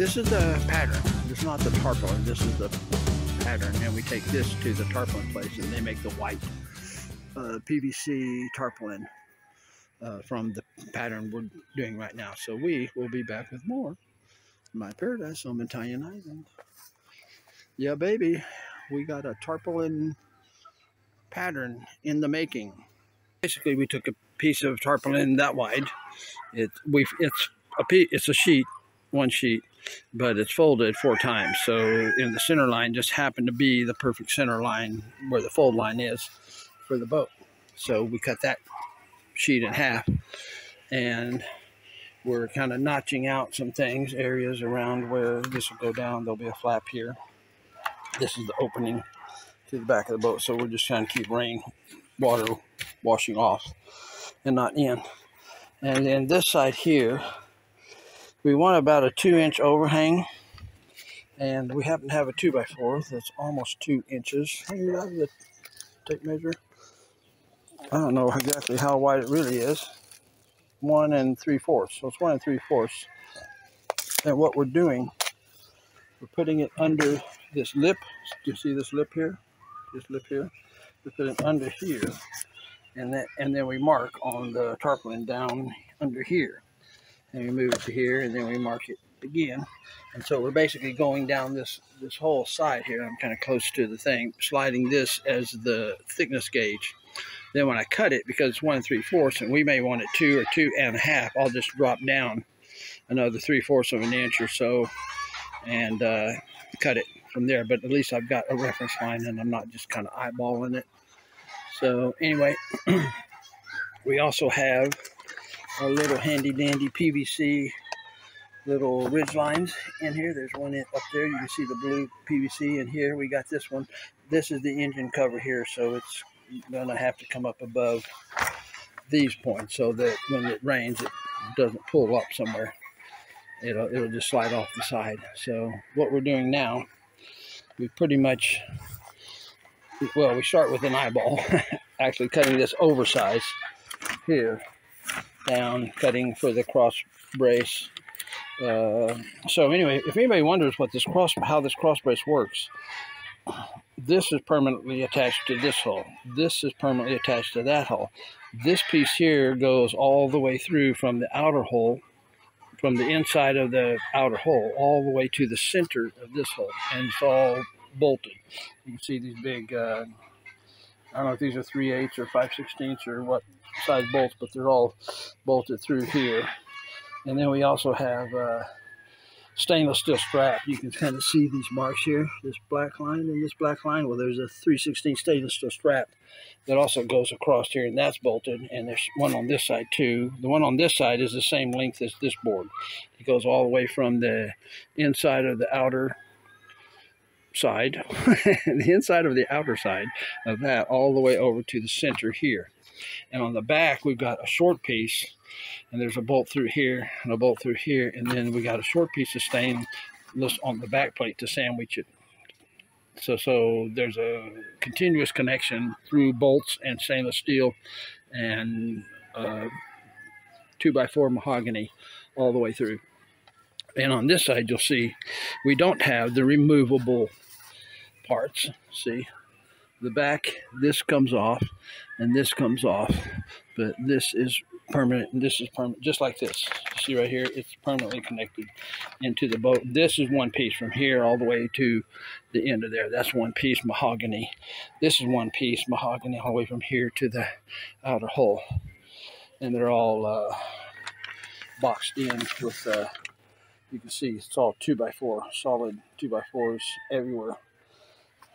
this is the pattern. It's not the tarpaulin. This is the pattern. And we take this to the tarpaulin place and they make the white uh, PVC tarpaulin uh, from the pattern we're doing right now. So we will be back with more My Paradise on Bantayan Island. Yeah, baby. We got a tarpaulin pattern in the making. Basically, we took a piece of tarpaulin that wide. It we it's a it's a sheet, one sheet, but it's folded four times. So in the center line just happened to be the perfect center line where the fold line is for the boat. So we cut that sheet in half and we're kind of notching out some things, areas around where this will go down. There'll be a flap here. This is the opening to the back of the boat. So we're just trying to keep rain, water washing off and not in. And then this side here, we want about a two inch overhang. And we happen to have a two by four that's almost two inches. How you have the tape measure? I don't know exactly how wide it really is. One and three fourths. So it's one and three fourths. And what we're doing, we're putting it under this lip. Do you see this lip here? This lip here. We put it under here and then and then we mark on the tarpaulin down under here and we move it to here and then we mark it again. And so we're basically going down this this whole side here. I'm kind of close to the thing sliding this as the thickness gauge. Then when i cut it because it's one and three fourths and we may want it two or two and a half i'll just drop down another three fourths of an inch or so and uh, cut it from there. But at least i've got a reference line and i'm not just kind of eyeballing it. So anyway, we also have a little handy dandy PVC little ridge lines in here. There's one up there. You can see the blue PVC. And here we got this one. This is the engine cover here. So it's going to have to come up above these points so that when it rains, it doesn't pull up somewhere. It'll, it'll just slide off the side. So what we're doing now, we pretty much well, we start with an eyeball, actually cutting this oversize here down, cutting for the cross brace. Uh, so anyway, if anybody wonders what this cross, how this cross brace works, this is permanently attached to this hull. This is permanently attached to that hull. This piece here goes all the way through from the outer hull, from the inside of the outer hull, all the way to the center of this hull, And it's all bolted. You can see these big, uh, I don't know if these are 3 8 or 5 16 or what size bolts, but they're all bolted through here. And then we also have uh, stainless steel strap. You can kind of see these marks here, this black line and this black line. Well, there's a 316 stainless steel strap that also goes across here, and that's bolted. And there's one on this side too. The one on this side is the same length as this board. It goes all the way from the inside of the outer side, the inside of the outer side of that, all the way over to the center here. And on the back, we've got a short piece, and there's a bolt through here and a bolt through here, and then we got a short piece of stainless on the back plate to sandwich it. So, so there's a continuous connection through bolts and stainless steel and uh, two by four mahogany all the way through. And on this side, you'll see we don't have the removable parts. See, the back, this comes off, and this comes off. But this is permanent, and this is permanent, just like this. See right here, it's permanently connected into the boat. This is one piece from here all the way to the end of there. That's one piece mahogany. This is one piece mahogany all the way from here to the outer hull. And they're all uh, boxed in with uh, you can see it's all two by four, solid two by fours everywhere.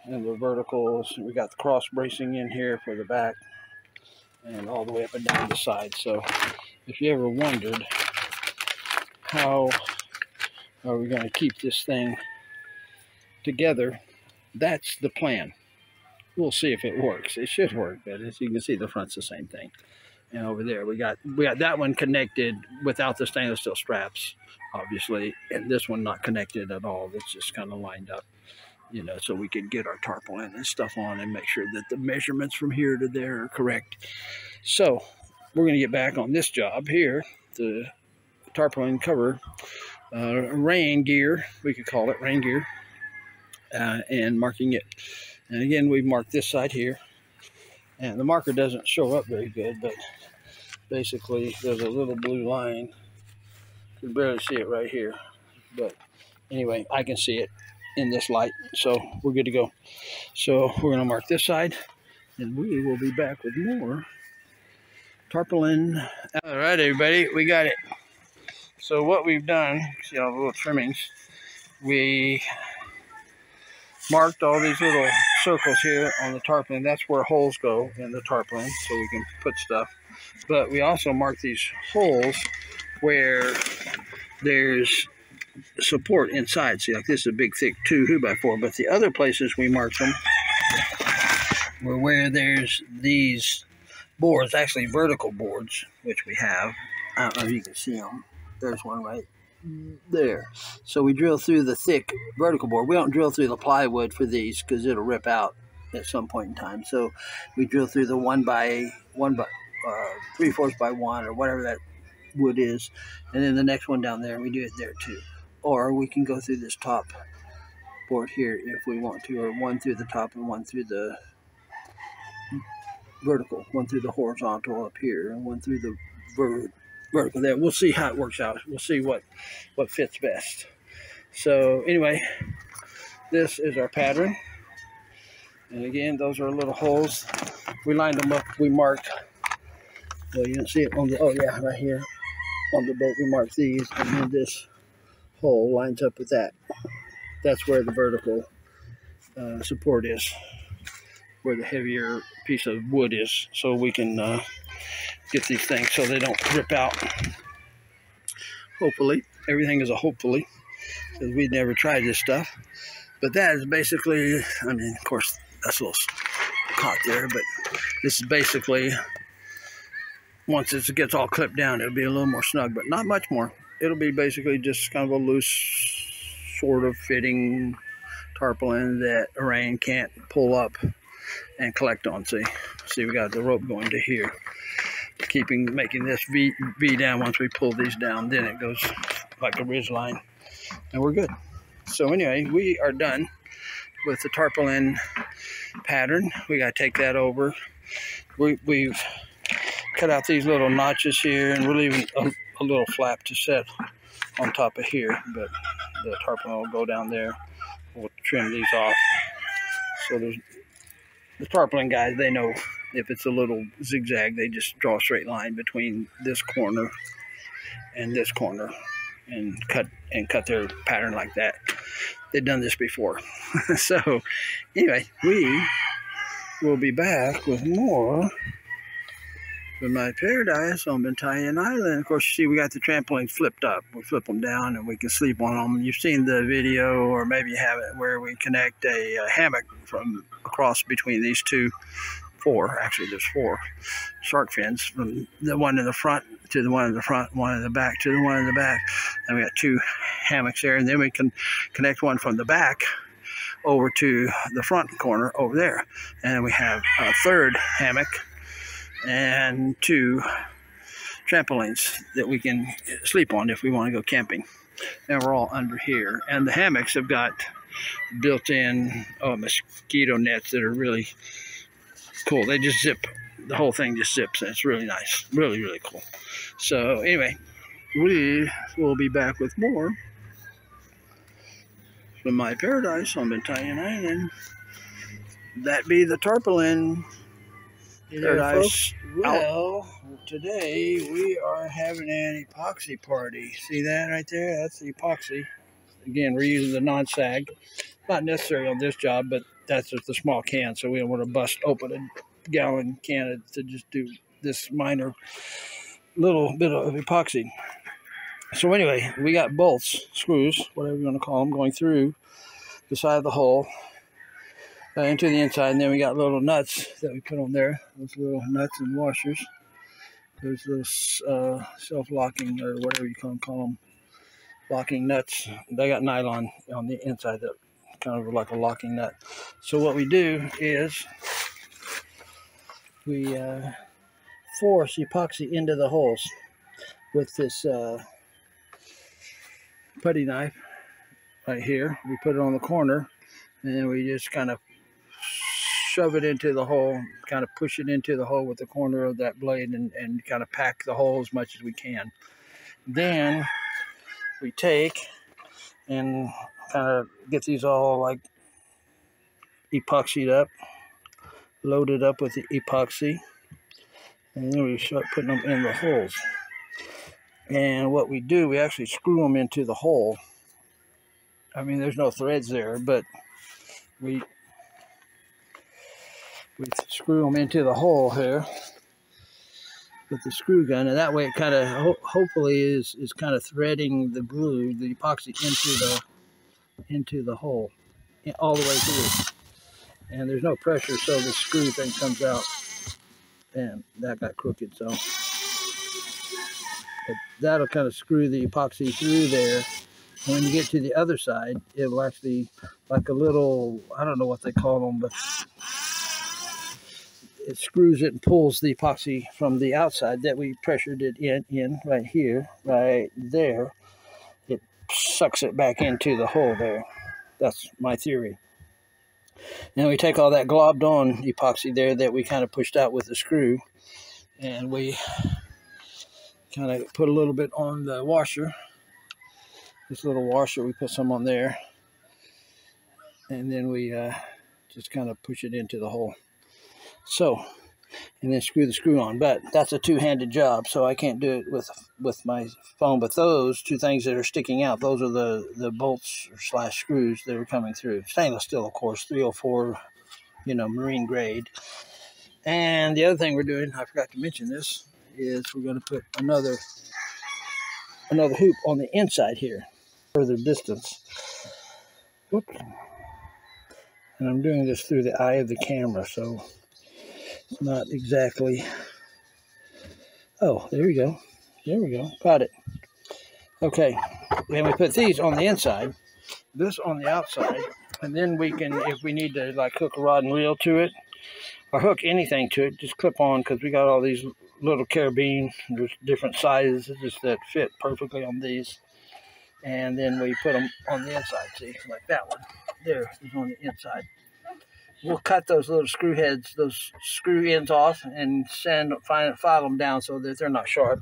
And the verticals, we got the cross bracing in here for the back and all the way up and down the side. So if you ever wondered how are we going to keep this thing together, that's the plan. We'll see if it works. It should work, but as you can see, the front's the same thing. And over there, we got we got that one connected without the stainless steel straps obviously, and this one not connected at all. It's just kind of lined up, you know, so we can get our tarpaulin and stuff on and make sure that the measurements from here to there are correct. So we're going to get back on this job here, the tarpaulin cover. uh, rain gear, we could call it rain gear, uh, and marking it. And again, we've marked this side here. And the marker doesn't show up very good, but basically there's a little blue line. You can barely see it right here. But anyway, I can see it in this light. So we're good to go. So we're going to mark this side, and we will be back with more tarpaulin. All right, everybody, we got it. So what we've done, see all the little trimmings, we marked all these little circles here on the tarpaulin. That's where holes go in the tarpaulin, so we can put stuff. But we also marked these holes where there's support inside. See, like this is a big, thick 2 2 by 4 but the other places we marked them were where there's these boards, actually vertical boards, which we have. I don't know if you can see them. There's one right there. So we drill through the thick vertical board. We don't drill through the plywood for these because it'll rip out at some point in time. So we drill through the one by one by uh, three fourths by one or whatever that wood is, and then the next one down there, we do it there too. Or we can go through this top board here if we want to, or one through the top and one through the vertical, one through the horizontal up here, and one through the ver vertical there. We'll see how it works out. We'll see what, what fits best. So anyway, this is our pattern. And again, those are little holes. We lined them up. We marked, well, you don't see it on the, oh yeah, right here on the boat. We marked these, and then this hole lines up with that. That's where the vertical uh, support is, where the heavier piece of wood is. So we can uh, get these things so they don't rip out. Hopefully. Everything is a hopefully. Because we'd never tried this stuff. But that is basically, I mean, of course, that's a little caught there, but this is basically, once it gets all clipped down, it'll be a little more snug, but not much more. It'll be basically just kind of a loose, sort of fitting tarpaulin that rain can't pull up and collect on. See, see, we got the rope going to here. Keeping making this V, v down. Once we pull these down then it goes like a ridge line and we're good. So anyway we are done with the tarpaulin pattern. We got to take that over. We, we've cut out these little notches here and we're leaving a, a little flap to set on top of here but the tarpaulin will go down there we'll trim these off so there's the tarpaulin guys they know if it's a little zigzag, they just draw a straight line between this corner and this corner and cut and cut their pattern like that. They've done this before. so anyway, we will be back with more with my paradise on Bantayan Island. Of course, you see we got the trampolines flipped up. We flip them down and we can sleep on them. You've seen the video or maybe you have it where we connect a, a hammock from across between these two four, actually there's four shark fins from the one in the front to the one in the front, one in the back to the one in the back. And we got two hammocks there, and then we can connect one from the back over to the front corner over there. And we have a third hammock and two trampolines that we can sleep on if we want to go camping. And we're all under here. And the hammocks have got built-in oh, uh, mosquito nets that are really cool. They just zip. The whole thing just zips. And it's really nice. Really, really cool. So anyway, we will be back with more from my paradise on Bantayan Island. That be the tarpaulin paradise. Well, today we are having an epoxy party. See that right there? That's the epoxy. Again, we're using the non-sag. Not necessary on this job, but that's just a small can, so we don't want to bust open a gallon can to just do this minor little bit of epoxy. So anyway, we got bolts, screws, whatever you want to call them, going through the side of the hull uh, into the inside, and then we got little nuts that we put on there. Those little nuts and washers. Those uh, self-locking or whatever you can call them, locking nuts. They got nylon on the inside that kind of like a locking nut. So what we do is we uh, force epoxy into the holes with this uh, putty knife right here. We put it on the corner and then we just kind of shove it into the hole, kind of push it into the hole with the corner of that blade and, and kind of pack the hole as much as we can. Then we take and kind of get these all like epoxied up, loaded up with the epoxy, and then we start putting them in the holes. And what we do, we actually screw them into the hole. I mean, there's no threads there, but we we screw them into the hole here with the screw gun, and that way it kind of ho hopefully is is kind of threading the glue, the epoxy into the into the hole all the way through. And there's no pressure, so the screw thing comes out. And that got crooked, so. But that'll kind of screw the epoxy through there. And when you get to the other side, it will actually, like a little, I don't know what they call them, but it screws it and pulls the epoxy from the outside that we pressured it in, in right here, right there. It sucks it back into the hole there. That's my theory. Now we take all that globbed on epoxy there that we kind of pushed out with the screw and we kind of put a little bit on the washer. This little washer, we put some on there and then we uh, just kind of push it into the hole. So, and then screw the screw on. But that's a two-handed job, so I can't do it with with my phone. But those two things that are sticking out, those are the the bolts slash screws that are coming through. Stainless steel, of course, 304, you know, marine grade. And the other thing we're doing, I forgot to mention this, is we're going to put another another hoop on the inside here, further distance. Whoop. And I'm doing this through the eye of the camera, so not exactly. Oh, there we go. There we go. Got it. Okay. Then we put these on the inside, this on the outside, and then we can, if we need to like hook a rod and reel to it, or hook anything to it, just clip on because we got all these little carabine. There's different sizes just that fit perfectly on these. And then we put them on the inside, see, like that one. There is on the inside we'll cut those little screw heads, those screw ends off and sand, file, file them down so that they're not sharp.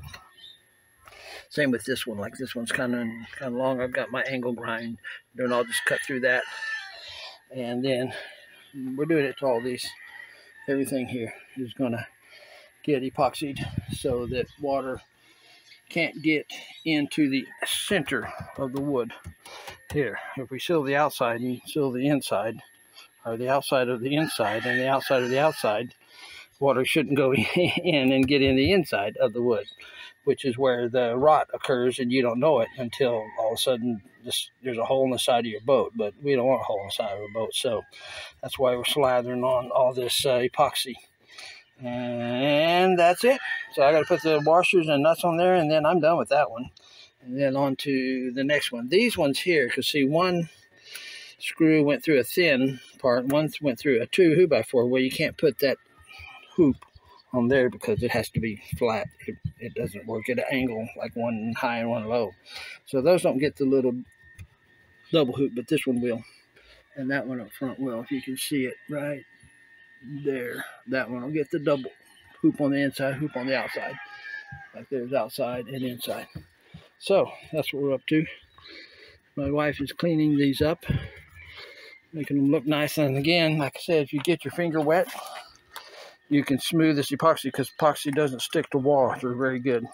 Same with this one, like this one's kind of kind of long. I've got my angle grind, and I'll just cut through that. And then we're doing it to all these. Everything here is gonna get epoxied so that water can't get into the center of the wood. Here, if we seal the outside and seal the inside, or the outside of the inside and the outside of the outside, water shouldn't go in and get in the inside of the wood, which is where the rot occurs and you don't know it until all of a sudden this, there's a hole in the side of your boat. But we don't want a hole in the side of a boat, so that's why we're slathering on all this uh, epoxy. And that's it. So I got to put the washers and nuts on there, and then I'm done with that one. And then on to the next one. These ones here, because see, one screw went through a thin part, one went through a two hoop by four. Well, you can't put that hoop on there because it has to be flat. It, it doesn't work at an angle like one high and one low. So those don't get the little double hoop, but this one will. And that one up front will, if you can see it right there. That one will get the double hoop on the inside, hoop on the outside. Like there's outside and inside. So that's what we're up to. My wife is cleaning these up making them look nice. And again, like I said, if you get your finger wet, you can smooth this epoxy because epoxy doesn't stick to water very good.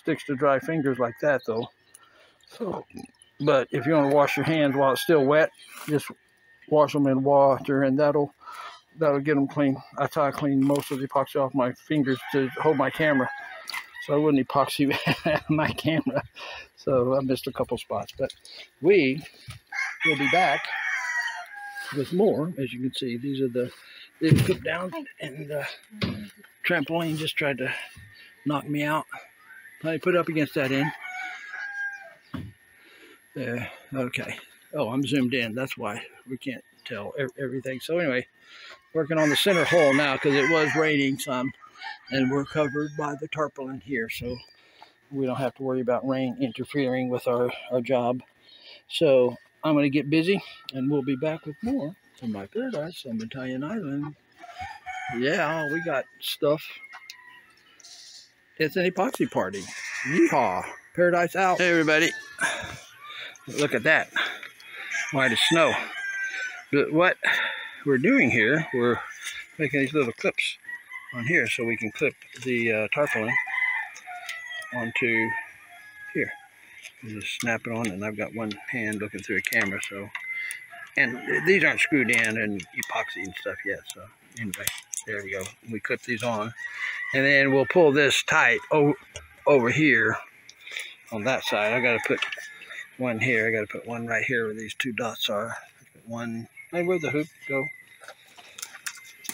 Sticks to dry fingers like that though. So, but if you want to wash your hands while it's still wet, just wash them in water and that'll that'll get them clean. I try to clean most of the epoxy off my fingers to hold my camera. So I wouldn't epoxy my camera. So I missed a couple spots. But we will be back with more. As you can see, these are the they put down, and the trampoline just tried to knock me out. I put up against that end. There, okay. Oh, I'm zoomed in. That's why we can't tell everything. So anyway, working on the center hull now because it was raining some, and we're covered by the tarpaulin here, so we don't have to worry about rain interfering with our, our job. So I'm going to get busy and we'll be back with more from my paradise on Bantayan Island. Yeah, we got stuff. It's an epoxy party. Yeehaw. Paradise out. Hey, everybody. Look at that. White as snow. But what we're doing here, we're making these little clips on here so we can clip the uh, tarpaulin onto here. Just snap it on and I've got one hand looking through a camera so and these aren't screwed in and epoxy and stuff yet so anyway there we go. We clip these on and then we'll pull this tight over here on that side. I got to put one here I got to put one right here where these two dots are. One and where'd the hoop go.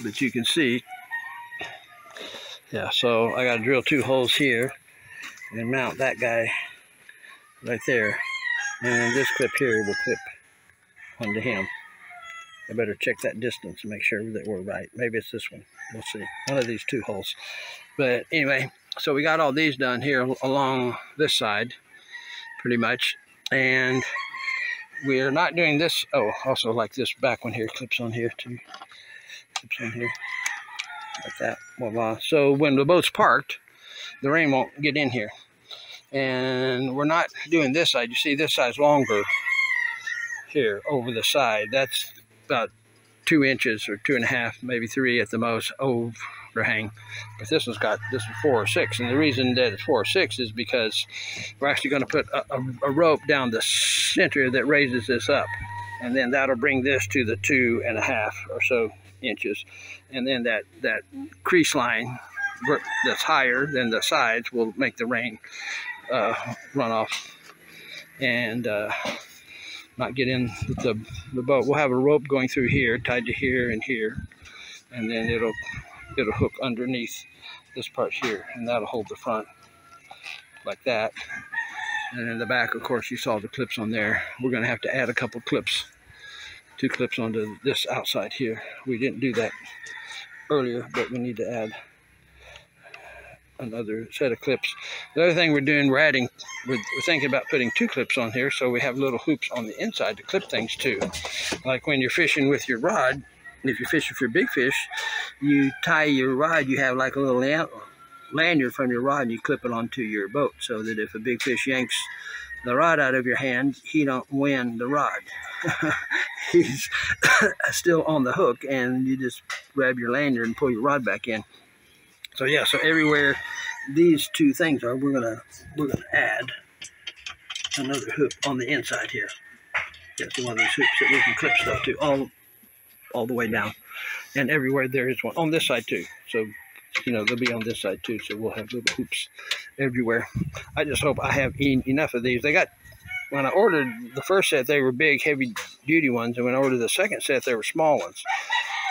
But you can see yeah so I got to drill two holes here and mount that guy right there. And this clip here will clip onto him. I better check that distance and make sure that we're right. Maybe it's this one. We'll see. One of these two holes. But anyway so we got all these done here along this side pretty much. And we're not doing this. Oh also like this back one here. Clips on here too. Clips on here. Like that. Voila. So when the boat's parked the rain won't get in here and we're not doing this side. You see this side's longer here over the side. That's about two inches or two and a half maybe three at the most overhang. But this one's got this is four or six. And the reason that it's four or six is because we're actually going to put a, a, a rope down the center that raises this up. And then that'll bring this to the two and a half or so inches. And then that that crease line that's higher than the sides will make the rain uh, run off and uh, not get in the, the boat. We'll have a rope going through here, tied to here and here, and then it'll it'll hook underneath this part here, and that'll hold the front like that. And in the back, of course, you saw the clips on there. We're going to have to add a couple clips, two clips onto this outside here. We didn't do that earlier, but we need to add another set of clips. The other thing we're doing, we're adding, we're, we're, thinking about putting two clips on here so we have little hoops on the inside to clip things to. Like when you're fishing with your rod, if you're fishing for big fish, you tie your rod, you have like a little lanyard from your rod and you clip it onto your boat so that if a big fish yanks the rod out of your hand, he don't win the rod. He's still on the hook and you just grab your lanyard and pull your rod back in. So yeah, so everywhere these two things are, we're gonna we're gonna add another hoop on the inside here. That's one of these hoops that we can clip stuff to all all the way down. And everywhere there is one on this side too. So you know they'll be on this side too. So we'll have little hoops everywhere. I just hope I have enough of these. They got when I ordered the first set, they were big, heavy duty ones, and when I ordered the second set, they were small ones.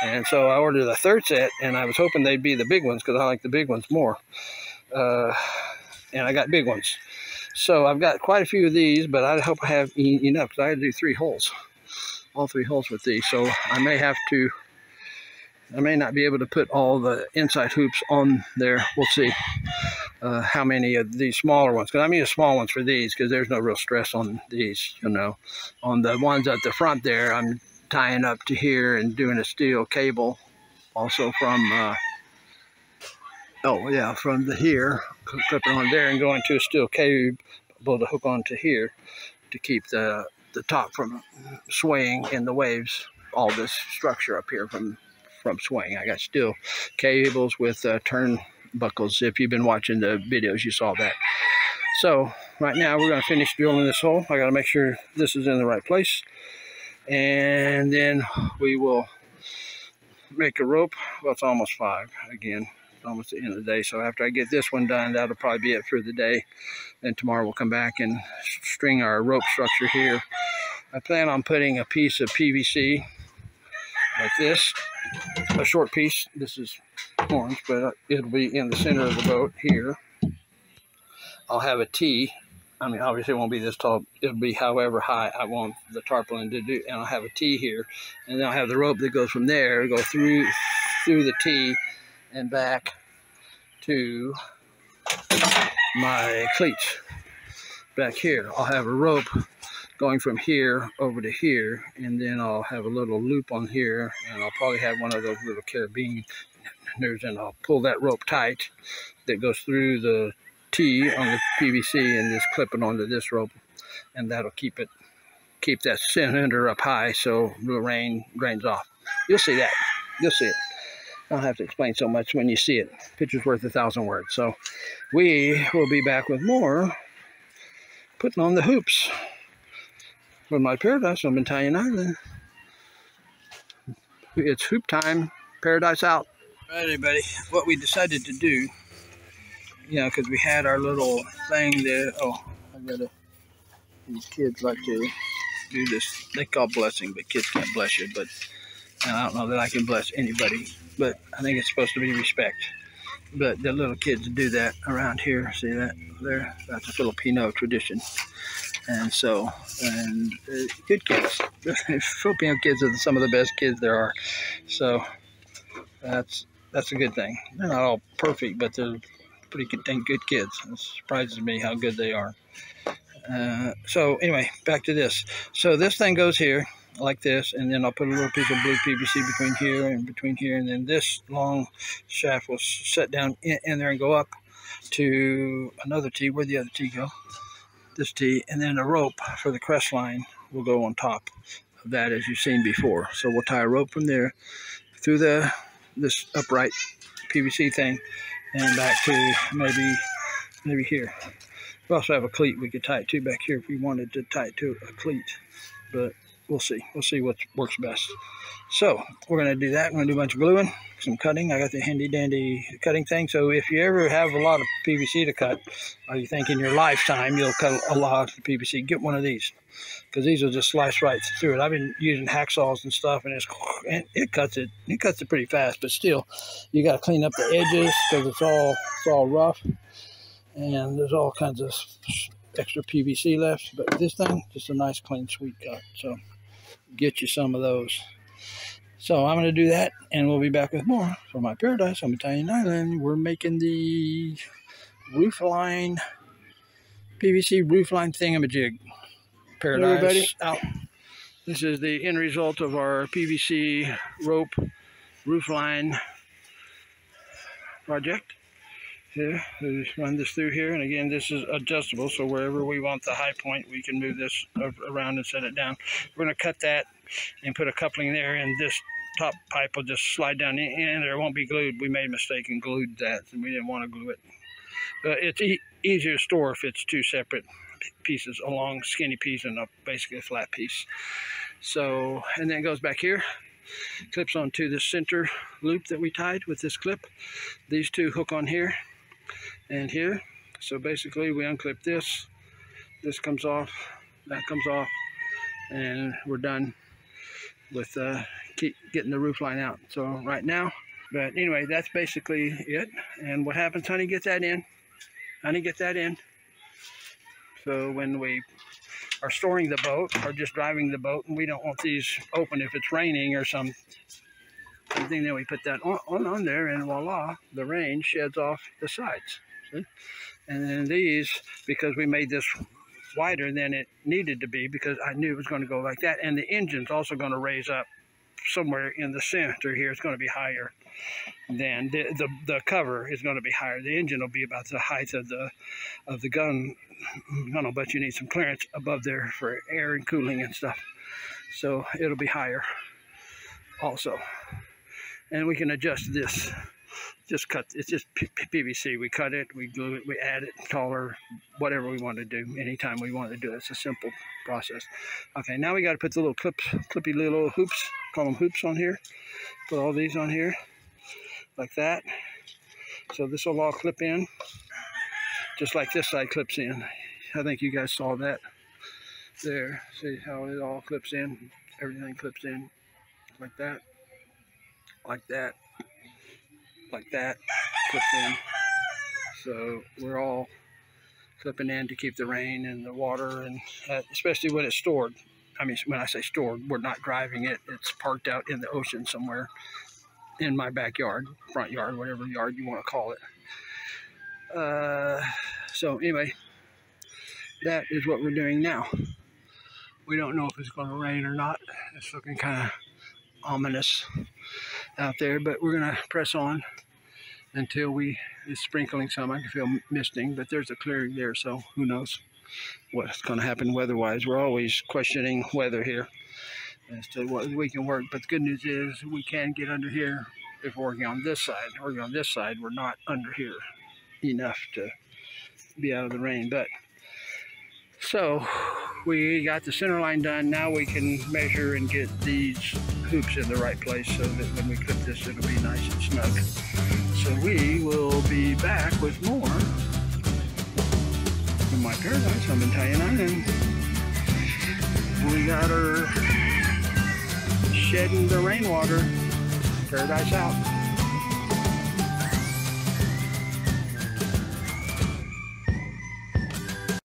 And so I ordered a third set, and I was hoping they'd be the big ones because I like the big ones more. Uh, and I got big ones. So I've got quite a few of these, but I hope I have enough because I had to do three holes, all three holes with these. So I may have to, I may not be able to put all the inside hoops on there. We'll see uh, how many of these smaller ones, because I mean the small ones for these because there's no real stress on these, you know. On the ones at the front there, I'm tying up to here and doing a steel cable also from uh, oh yeah from the here clipping on there and going to a steel cable to hook onto here to keep the the top from swaying in the waves. All this structure up here from from swaying. I got steel cables with uh, turn buckles if you've been watching the videos you saw that. So right now we're going to finish drilling this hole. I got to make sure this is in the right place. And then we will make a rope. Well it's almost five again almost the end of the day so after I get this one done that'll probably be it for the day then tomorrow we'll come back and string our rope structure here I plan on putting a piece of PVC like this a short piece this is orange but it'll be in the center of the boat here I'll have a T I mean, obviously it won't be this tall. It'll be however high I want the tarpaulin to do. And I'll have a T here. And then I'll have the rope that goes from there, go through through the T and back to my cleats. Back here, I'll have a rope going from here over to here and then I'll have a little loop on here and I'll probably have one of those little carabine there's and I'll pull that rope tight that goes through the T on the PVC and just clip it onto this rope and that'll keep it keep that cylinder up high so the rain drains off. You'll see that. You'll see it I don't have to explain so much when you see it. Picture's worth a thousand words. So we will be back with more putting on the hoops with my paradise on Bantayan Island. It's hoop time. Paradise out. All right, everybody. What we decided to do, you know, because we had our little thing there. Oh, I gotta. These kids like to do this. They call blessing, but kids can't bless you. But I don't know that I can bless anybody but I think it's supposed to be respect. But the little kids do that around here. See that there? That's a Filipino tradition. And so, and uh, good kids. Filipino kids are some of the best kids there are. So that's that's a good thing. They're not all perfect, but they're pretty good, good kids. It surprises me how good they are. Uh, so anyway, back to this. So this thing goes here like this and then I'll put a little piece of blue PVC between here and between here and then this long shaft will set down in, in there and go up to another T where the other T go? This T and then a rope for the crest line will go on top of that as you've seen before. So we'll tie a rope from there through the this upright PVC thing and back to maybe maybe here. We also have a cleat we could tie it to back here if we wanted to tie it to a cleat but we'll see. We'll see what works best. So we're going to do that. I'm going to do a bunch of gluing, some cutting. I got the handy dandy cutting thing. So if you ever have a lot of PVC to cut, or you think in your lifetime you'll cut a lot of PVC, get one of these. Because these will just slice right through it. I've been using hacksaws and stuff, and it's and it cuts it. It cuts it pretty fast, but still, you got to clean up the edges because it's all it's all rough, and there's all kinds of extra PVC left. But this thing, just a nice, clean, sweet cut. So get you some of those. So I'm going to do that, and we'll be back with more for my paradise on Bantayan Island. We're making the roofline, PVC roofline thingamajig. Paradise everybody. out. This is the end result of our PVC rope roofline project here. We just run this through here, and again, this is adjustable, so wherever we want the high point, we can move this around and set it down. We're going to cut that and put a coupling there, and this top pipe will just slide down in there. Won't be glued. We made a mistake and glued that, and we didn't want to glue it. But it's e easier to store if it's two separate pieces, a long skinny piece and a basically a flat piece. So, and then it goes back here clips onto the center loop that we tied with this clip. These two hook on here and here. So basically we unclip this, this comes off, that comes off, and we're done with uh, getting the roof line out. So right now, but anyway, that's basically it. And what happens, honey, get that in. Honey, get that in. So when we are storing the boat or just driving the boat and we don't want these open if it's raining or some something, then we put that on, on, on there and voila, the rain sheds off the sides. And then these, because we made this wider than it needed to be because I knew it was going to go like that. And the engine's also going to raise up somewhere in the center here. It's going to be higher than the, the, the cover is going to be higher. The engine will be about the height of the of the gun know, but you need some clearance above there for air and cooling and stuff. So it'll be higher also. And we can adjust this just cut, it's just PVC. We cut it, we glue it, we add it, taller, whatever we want to do, anytime we want to do it. It's a simple process. Okay, now we got to put the little clips, clippy little hoops, call them hoops on here. Put all these on here, like that. So this will all clip in, just like this side clips in. I think you guys saw that there. See how it all clips in? Everything clips in like that, like that, like that, clipped in. So we're all clipping in to keep the rain and the water, and uh, especially when it's stored. I mean, when I say stored, we're not driving it. It's parked out in the ocean somewhere in my backyard, front yard, whatever yard you want to call it. Uh, so anyway, that is what we're doing now. We don't know if it's going to rain or not. It's looking kind of ominous out there, but we're going to press on until we it's sprinkling some. I can feel misting, but there's a clearing there, so who knows what's going to happen weather-wise. We're always questioning weather here as to what we can work, but the good news is we can get under here if we're working on this side. Working on this side, we're not under here enough to be out of the rain, but so we got the center line done. Now we can measure and get these hoops in the right place so that when we clip this, it'll be nice and snug. So we will be back with more in my paradise. In Bantayan Island. We got her shedding the rainwater. Paradise out.